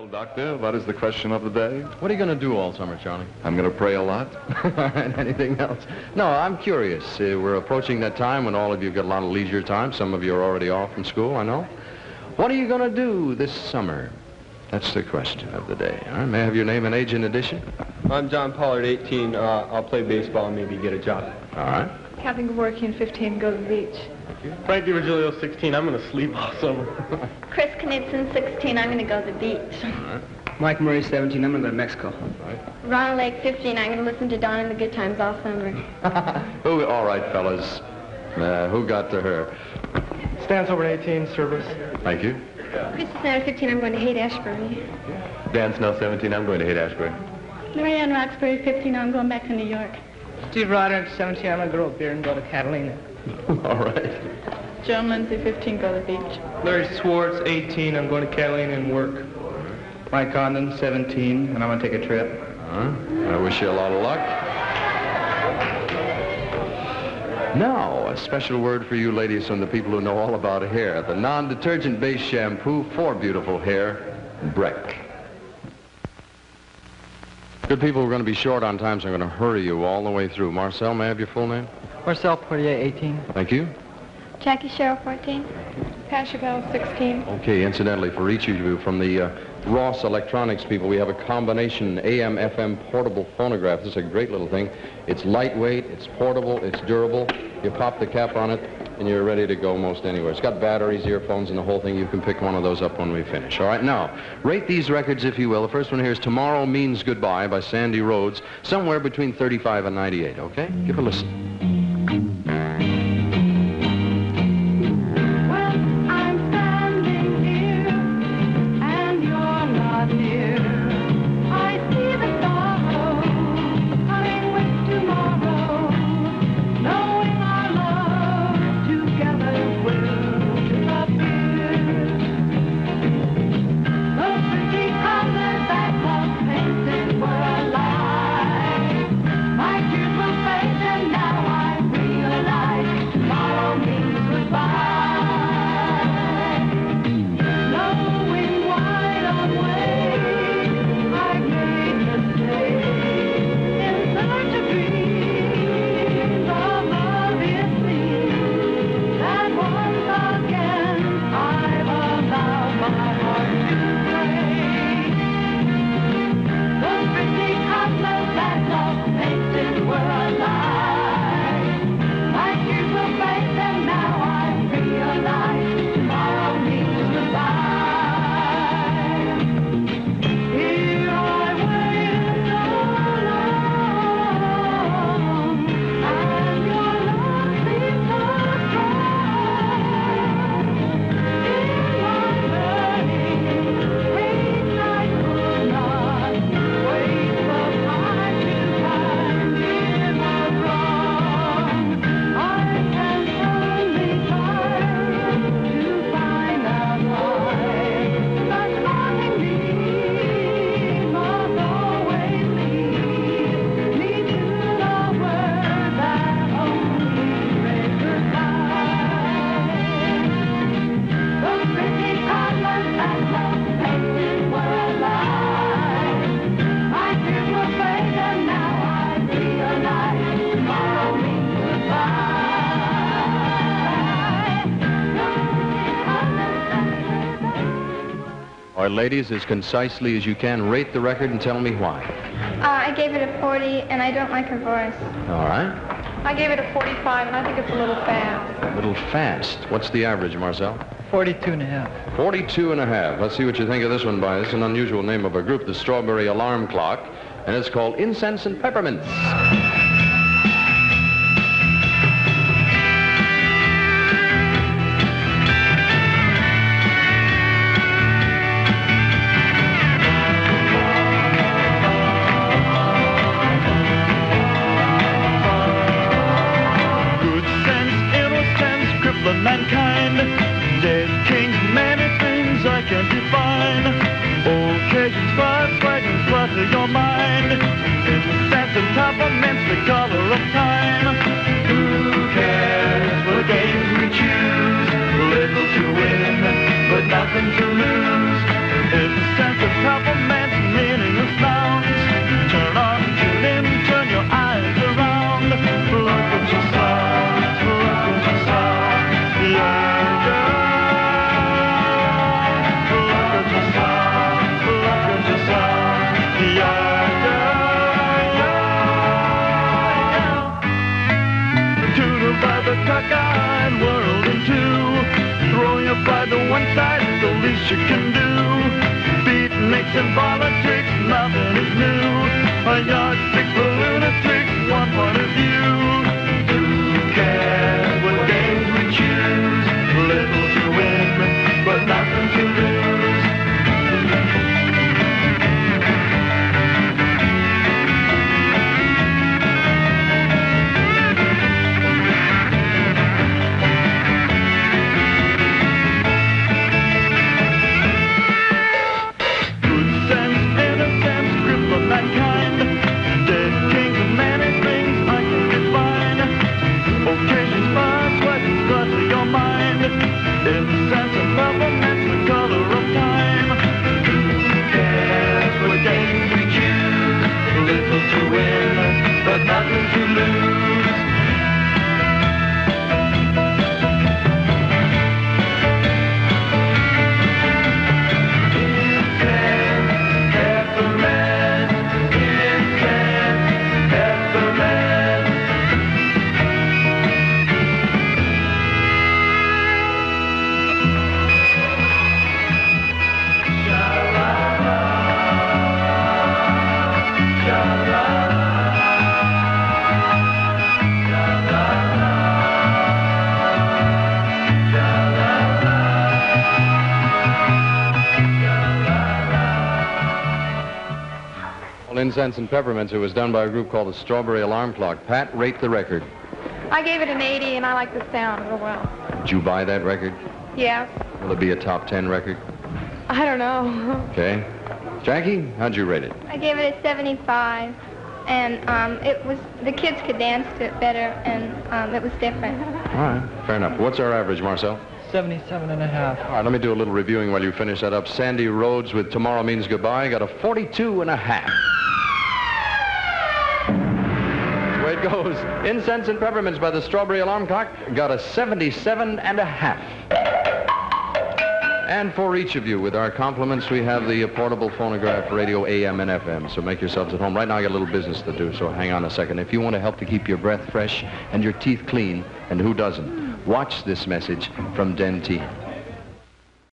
Well, Doctor, what is the question of the day? What are you going to do all summer, Charlie? I'm going to pray a lot. and anything else? No, I'm curious. Uh, we're approaching that time when all of you have got a lot of leisure time. Some of you are already off from school, I know. What are you going to do this summer? That's the question of the day. All right, may I have your name and age in addition? I'm John Pollard, 18. Uh, I'll play baseball and maybe get a job. All right. Kathy Gavorkian, 15, go to the beach. Frankie Virgilio, 16. I'm going to sleep all summer. Chris Knudsen, 16. I'm going to go to the beach. Mike Murray, 17. I'm going to go to Mexico. Ronald Lake, 15. I'm going to listen to Don and the Good Times all summer. Who, all right, fellas. Uh, who got to her? Stance over 18, service. Thank you. Chris Snyder, 15. I'm going to hate Ashbury. Dan Snell, 17. I'm going to hate Ashbury. Marianne Roxbury, 15. I'm going back to New York. Steve Rodder, 17. I'm going to grow a beard and go to Catalina. all right. Joan Lindsay, 15, go to the beach. Larry Swartz, 18. I'm going to Catalina and work. Mike Condon, 17. And I'm going to take a trip. Huh? I wish you a lot of luck. Now, a special word for you ladies from the people who know all about hair. The non-detergent based shampoo for beautiful hair, Breck. Good people, we're going to be short on time, so I'm going to hurry you all the way through. Marcel, may I have your full name? Marcel Poirier, 18. Thank you. Jackie Sherrill, 14. Pat Chappelle, 16. Okay, incidentally, for each of you, from the uh, Ross Electronics people, we have a combination AM-FM portable phonograph. This is a great little thing. It's lightweight, it's portable, it's durable. You pop the cap on it, and you're ready to go most anywhere. It's got batteries, earphones, and the whole thing. You can pick one of those up when we finish. All right, now, rate these records, if you will. The first one here is Tomorrow Means Goodbye by Sandy Rhodes, somewhere between 35 and 98, okay? Give a listen. Not goodbye. All right, ladies, as concisely as you can, rate the record and tell me why. Uh, I gave it a 40, and I don't like her voice. All right. I gave it a 45, and I think it's a little fast. A little fast. What's the average, Marcel? 42 and a half. 42 and a half. Let's see what you think of this one, by. It's an unusual name of a group, the Strawberry Alarm Clock, and it's called Incense and Peppermints. Occasions, fires, fragments, what to your you can do. Beatniks and politics, nothing is new. A yardstick for lunatics, one point of view. Incense and Peppermints, it was done by a group called the Strawberry Alarm Clock. Pat, rate the record. I gave it an 80, and I like the sound real well. Did you buy that record? Yes. Will it be a top 10 record? I don't know. Okay. Jackie, how'd you rate it? I gave it a 75, and um, it was the kids could dance to it better, and um, it was different. All right, fair enough. What's our average, Marcel? 77 and a half. All right, let me do a little reviewing while you finish that up. Sandy Rhodes with Tomorrow Means Goodbye got a 42 and a half. Goes. Incense and Peppermints by the Strawberry Alarm Clock got a 77 and a half. And for each of you, with our compliments, we have the portable phonograph radio AM and FM. So make yourselves at home. Right now, I got a little business to do, so hang on a second. If you want to help to keep your breath fresh and your teeth clean, and who doesn't, watch this message from Dentyne.